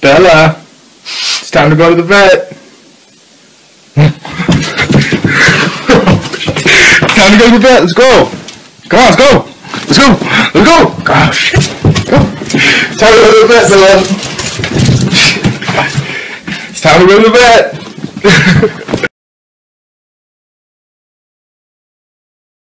Bella, it's time to go to the vet. Time to go to vet. Let's go. Come on, let's go. Let's go. Let's go. Shit. Go. Time to go to vet, Bella. It's time to go to vet.